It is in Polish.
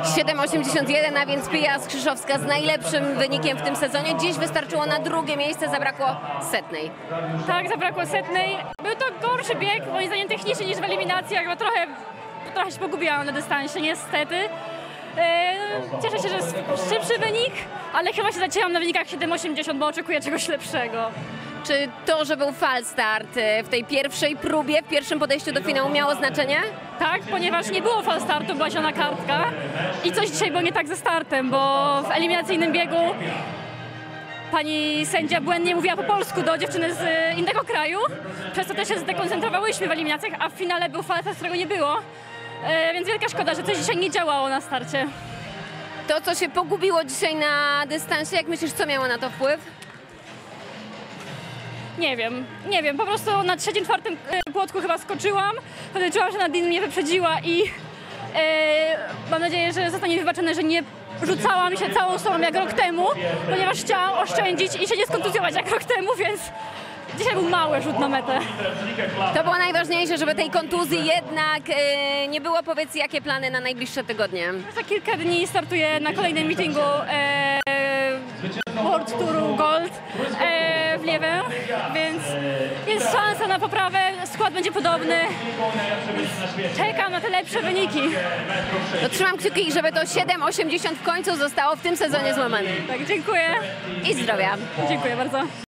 7,81, a więc Pija Skrzyszowska z najlepszym wynikiem w tym sezonie. Dziś wystarczyło na drugie miejsce, zabrakło setnej. Tak, zabrakło setnej. Był to gorszy bieg, moim zdaniem techniczny niż w eliminacjach, bo trochę, trochę się pogubiłam na dystansie, niestety. E, Cieszę się, że jest szybszy wynik, ale chyba się zacięłam na wynikach 7,80, bo oczekuję czegoś lepszego. Czy to, że był fal start e, w tej pierwszej próbie, w pierwszym podejściu do finału miało znaczenie? Tak, ponieważ nie było fal startu, była zielona kartka i coś dzisiaj było nie tak ze startem, bo w eliminacyjnym biegu pani sędzia błędnie mówiła po polsku do dziewczyny z e, innego kraju, przez co też się zdekoncentrowałyśmy w eliminacjach, a w finale był fal start, którego nie było. E, Więc wielka szkoda, że coś dzisiaj nie działało na starcie. To, co się pogubiło dzisiaj na dystansie, jak myślisz, co miało na to wpływ? Nie wiem, nie wiem, po prostu na trzecim, czwartym e, płotku chyba skoczyłam, wtedy czułam, że Nadine mnie wyprzedziła i e, mam nadzieję, że zostanie wybaczone, że nie rzucałam się całą sobą jak rok temu, ponieważ chciałam oszczędzić i się nie skontuzjować jak rok temu, więc dzisiaj był mały rzut na metę. To było najważniejsze, żeby tej kontuzji jednak e, nie było. Powiedz, jakie plany na najbliższe tygodnie? Za kilka dni startuję na kolejnym meetingu e, w Liewę, więc jest szansa na poprawę, skład będzie podobny. Czekam na te lepsze wyniki. To trzymam kciuki, żeby to 7,80 w końcu zostało w tym sezonie złamane. Tak, dziękuję. I zdrowia. Dziękuję bardzo.